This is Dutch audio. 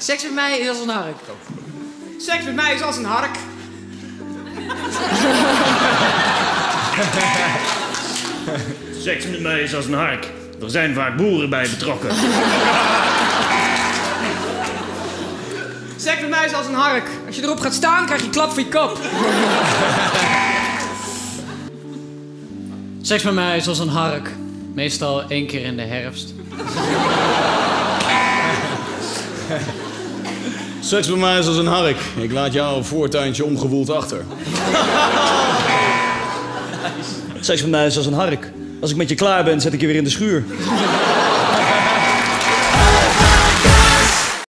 Seks met mij is als een hark. Seks met mij is als een hark. Seks met mij is als een hark. Er zijn vaak boeren bij betrokken. Seks met mij is als een hark. Als je erop gaat staan, krijg je klap voor je kop. Seks met mij is als een hark. Meestal één keer in de herfst. Seks met mij is als een hark. Ik laat jou een voortuintje omgewoeld achter. Seks met mij is als een hark. Als ik met je klaar ben, zet ik je weer in de schuur.